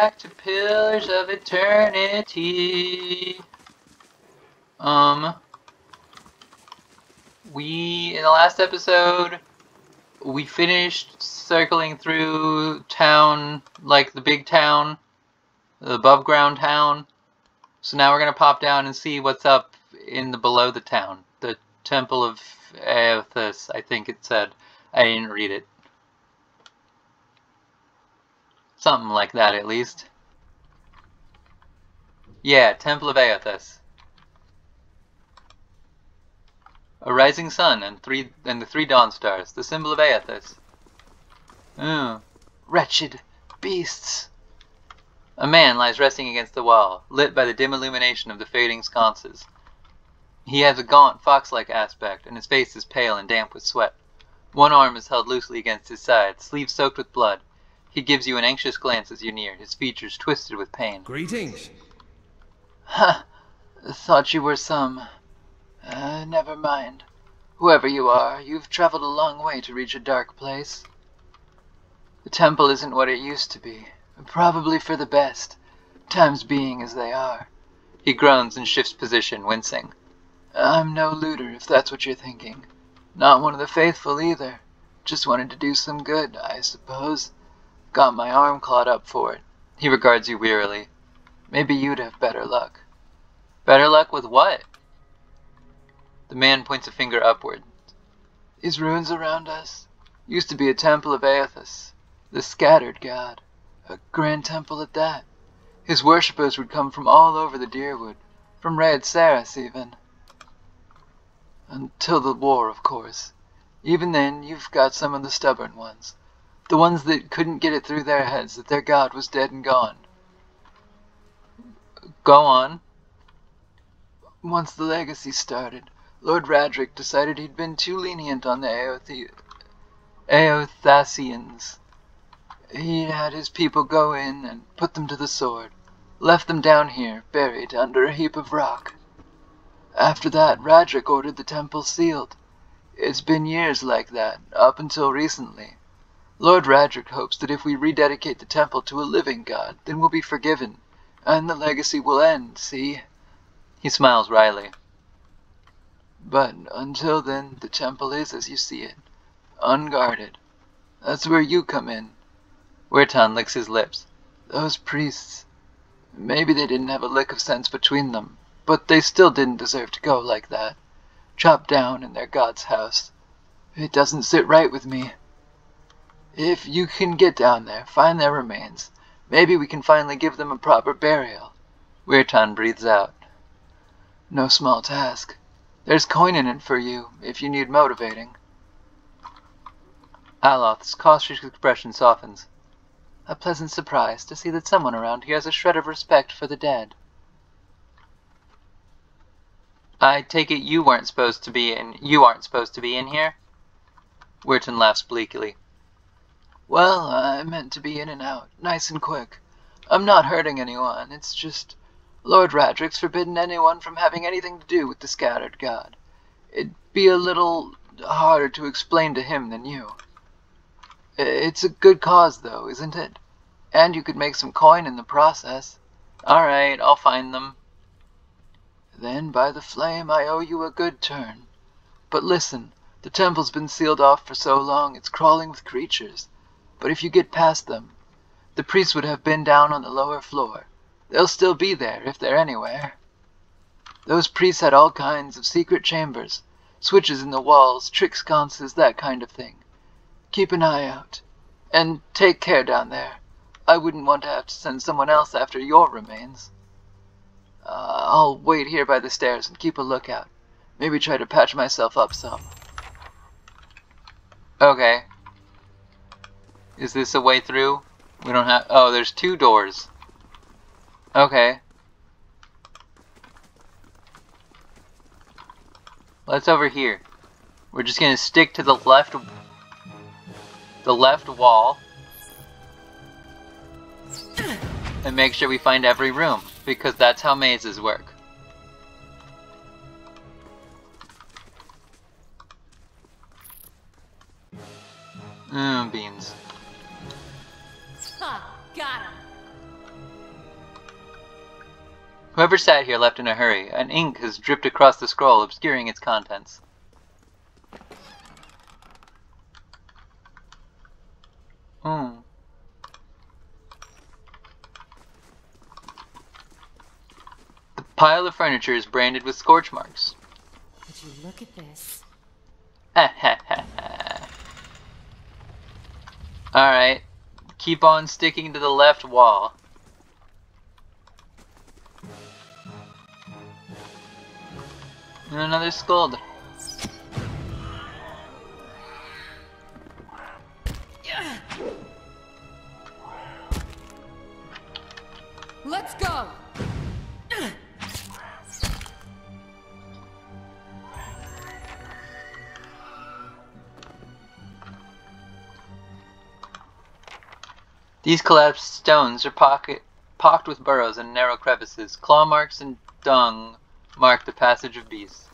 back to Pillars of Eternity. Um, we, in the last episode, we finished circling through town, like the big town, the above ground town. So now we're going to pop down and see what's up in the below the town. The Temple of Eothas, I think it said. I didn't read it. Something like that, at least. Yeah, Temple of Eothas. A rising sun and three and the three dawn stars, the symbol of Eothas. Oh, wretched beasts. A man lies resting against the wall, lit by the dim illumination of the fading sconces. He has a gaunt, fox-like aspect, and his face is pale and damp with sweat. One arm is held loosely against his side, sleeve soaked with blood. He gives you an anxious glance as you near, his features twisted with pain. Greetings. Ha! Thought you were some. Uh, never mind. Whoever you are, you've traveled a long way to reach a dark place. The temple isn't what it used to be. Probably for the best, times being as they are. He groans and shifts position, wincing. I'm no looter, if that's what you're thinking. Not one of the faithful either. Just wanted to do some good, I suppose. Got my arm clawed up for it. He regards you wearily. Maybe you'd have better luck. Better luck with what? The man points a finger upward. These ruins around us used to be a temple of Eothas, the scattered god. A grand temple at that. His worshippers would come from all over the Dyrwood, from Readceras even. Until the war, of course. Even then, you've got some of the stubborn ones. The ones that couldn't get it through their heads that their god was dead and gone. Go on. Once the legacy started, Lord Raedric decided he'd been too lenient on the Aothi- Eothasians. He had his people go in and put them to the sword, left them down here, buried under a heap of rock. After that, Raedric ordered the temple sealed. It's been years like that, up until recently. Lord Raedric hopes that if we rededicate the temple to a living god, then we'll be forgiven, and the legacy will end, see? He smiles wryly. But until then, the temple is as you see it, unguarded. That's where you come in. Wirtan licks his lips. Those priests. Maybe they didn't have a lick of sense between them, but they still didn't deserve to go like that. Chopped down in their god's house. It doesn't sit right with me. If you can get down there, find their remains, maybe we can finally give them a proper burial. Wirtan breathes out. No small task. There's coin in it for you, if you need motivating. Aloth's cautious expression softens. A pleasant surprise to see that someone around here has a shred of respect for the dead. I take it you weren't supposed to be in you aren't supposed to be in here? Wirtan laughs bleakly. Well, I meant to be in and out, nice and quick. I'm not hurting anyone, it's just Lord Raedric's forbidden anyone from having anything to do with the scattered god. It'd be a little harder to explain to him than you. It's a good cause, though, isn't it? And you could make some coin in the process. All right, I'll find them. Then, by the flame, I owe you a good turn. But listen, the temple's been sealed off for so long it's crawling with creatures. But if you get past them, the priests would have been down on the lower floor. They'll still be there, if they're anywhere. Those priests had all kinds of secret chambers, switches in the walls, trick sconces, that kind of thing. Keep an eye out. And take care down there. I wouldn't want to have to send someone else after your remains. Uh, I'll wait here by the stairs and keep a lookout. Maybe try to patch myself up some. Okay. Is this a way through? We don't have... Oh, there's two doors. Okay. Let's over here. We're just gonna stick to the left... The left wall. And make sure we find every room. Because that's how mazes work. Mm, Got him! Whoever sat here left in a hurry. An ink has dripped across the scroll, obscuring its contents. Hmm. The pile of furniture is branded with scorch marks. Would you look at this? Alright. Keep on sticking to the left wall. And another scold. Let's go! These collapsed stones are pocket, pocked with burrows and narrow crevices. Claw marks and dung mark the passage of beasts.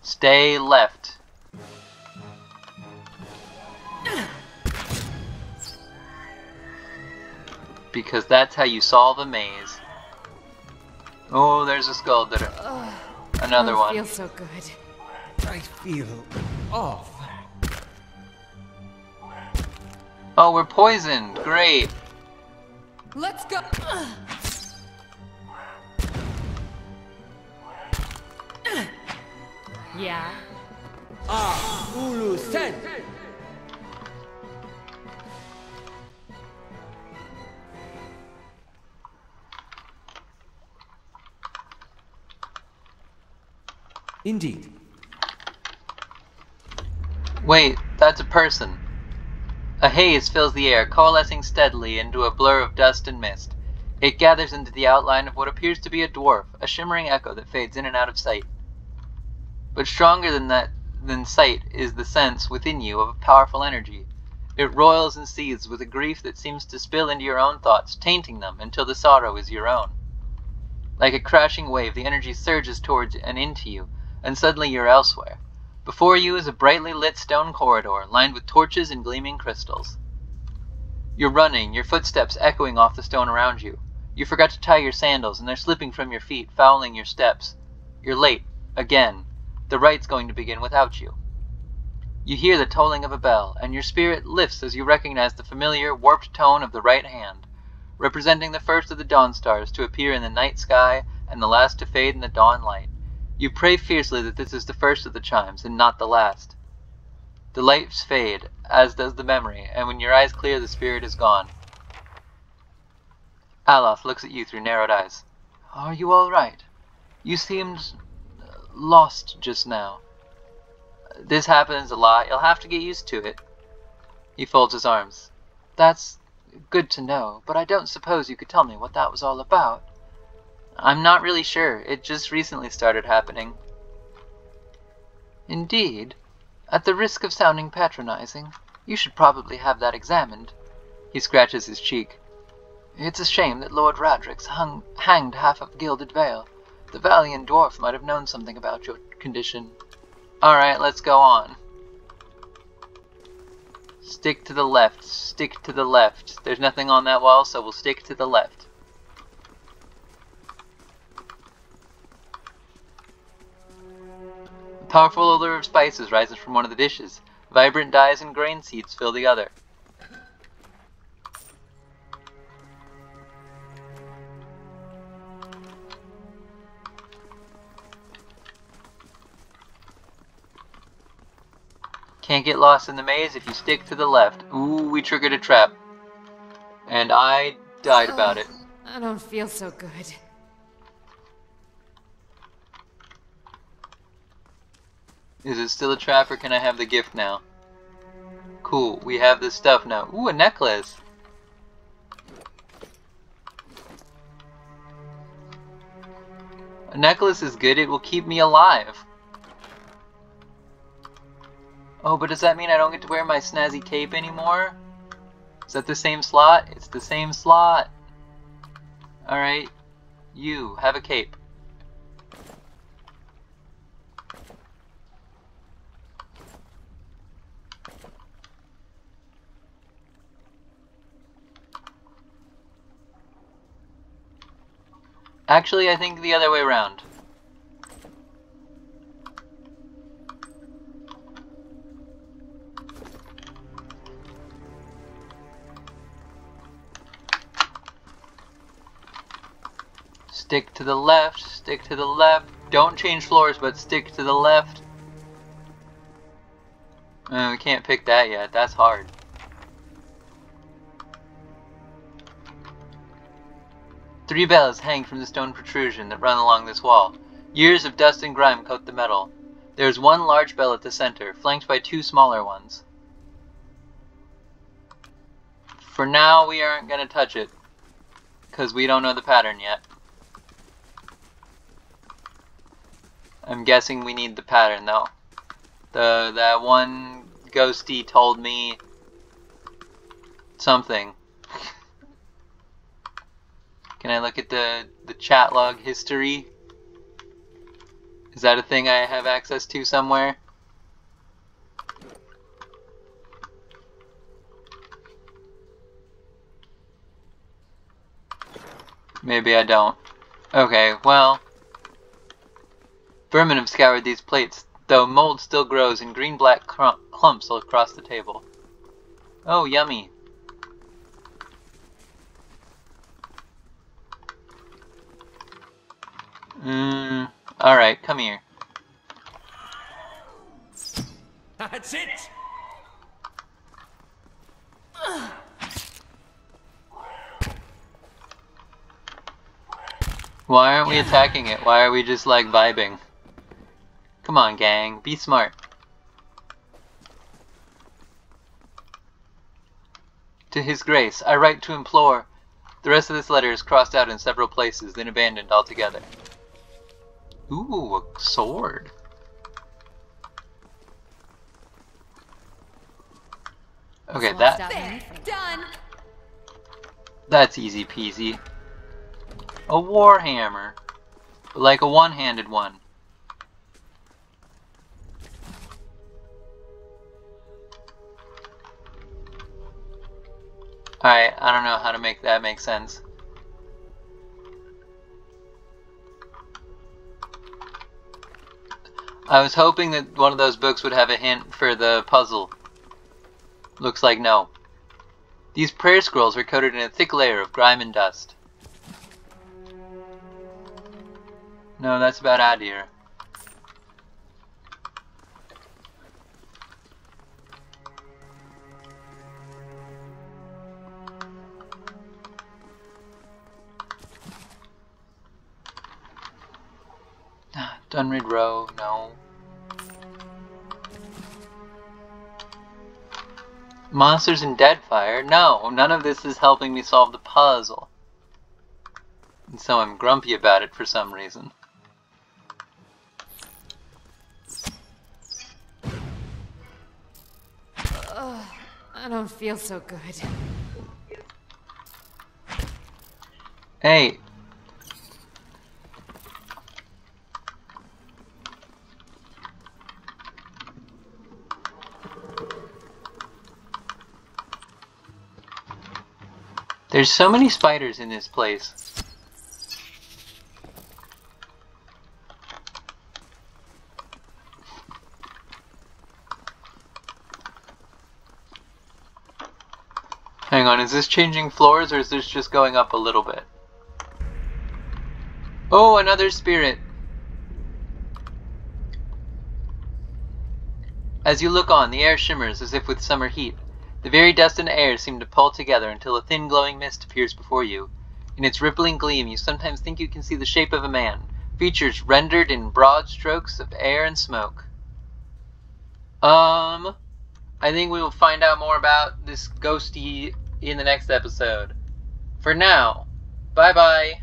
Stay left. Because that's how you solve a maze. Oh, there's a skull that another one. Feels so good. I feel off. Oh, we're poisoned. Great. Let's go! Yeah. Ah, Ulu Sen. Indeed. Wait, that's a person. A haze fills the air, coalescing steadily into a blur of dust and mist. It gathers into the outline of what appears to be a dwarf, a shimmering echo that fades in and out of sight. But stronger than that than sight is the sense within you of a powerful energy. It roils and seethes with a grief that seems to spill into your own thoughts, tainting them until the sorrow is your own. Like a crashing wave, the energy surges towards and into you, and suddenly you're elsewhere. Before you is a brightly lit stone corridor, lined with torches and gleaming crystals. You're running, your footsteps echoing off the stone around you. You forgot to tie your sandals, and they're slipping from your feet, fouling your steps. You're late, again. The rite's going to begin without you. You hear the tolling of a bell, and your spirit lifts as you recognize the familiar, warped tone of the right hand, representing the first of the dawn stars to appear in the night sky and the last to fade in the dawn light. You pray fiercely that this is the first of the chimes, and not the last. The lights fade, as does the memory, and when your eyes clear, the spirit is gone. Aloth looks at you through narrowed eyes. Are you all right? You seemed uh, lost just now. This happens a lot. You'll have to get used to it. He folds his arms. That's good to know, but I don't suppose you could tell me what that was all about. I'm not really sure. It just recently started happening. Indeed. At the risk of sounding patronizing, you should probably have that examined. He scratches his cheek. It's a shame that Lord Raedric's hung, hanged half of Gilded Vale. The valiant dwarf might have known something about your condition. Alright, let's go on. Stick to the left. Stick to the left. There's nothing on that wall, so we'll stick to the left. Powerful odor of spices rises from one of the dishes. Vibrant dyes and grain seeds fill the other. Can't get lost in the maze if you stick to the left. Ooh, we triggered a trap. And I died about it. Oh, I don't feel so good. Is it still a trap or can I have the gift now? Cool, we have this stuff now. Ooh, a necklace! A necklace is good, it will keep me alive. Oh, but does that mean I don't get to wear my snazzy cape anymore? Is that the same slot? It's the same slot. Alright. You, have a cape. Actually, I think the other way around. Stick to the left, stick to the left. Don't change floors, but stick to the left. Uh, we can't pick that yet. That's hard. Three bells hang from the stone protrusion that run along this wall. Years of dust and grime coat the metal. There is one large bell at the center, flanked by two smaller ones. For now, we aren't going to touch it, because we don't know the pattern yet. I'm guessing we need the pattern, though. The That one ghosty told me something. Can I look at the, the chat log history? Is that a thing I have access to somewhere? Maybe I don't. Okay, well. Vermin have scoured these plates, though mold still grows in green-black clumps across the table. Oh, yummy. Mmm. Alright, come here. That's it! Why aren't we attacking it? Why are we just like vibing? Come on, gang. Be smart. To His Grace, I write to implore. The rest of this letter is crossed out in several places, then abandoned altogether. Ooh, a sword. Okay, that... Done. That's easy peasy. A warhammer, like a one-handed one. Alright, I don't know how to make that make sense. I was hoping that one of those books would have a hint for the puzzle. Looks like no. These prayer scrolls are coated in a thick layer of grime and dust. No, that's about Aedyr. Dunryd Row, no. Monsters in Deadfire? No, none of this is helping me solve the puzzle. And so I'm grumpy about it for some reason. Ugh, I don't feel so good. Hey. There's so many spiders in this place. Hang on, is this changing floors or is this just going up a little bit? Oh, another spirit! As you look on, the air shimmers as if with summer heat. The very dust and air seem to pull together until a thin glowing mist appears before you. In its rippling gleam, you sometimes think you can see the shape of a man, features rendered in broad strokes of air and smoke. Um, I think we will find out more about this ghosty in the next episode. For now, bye bye.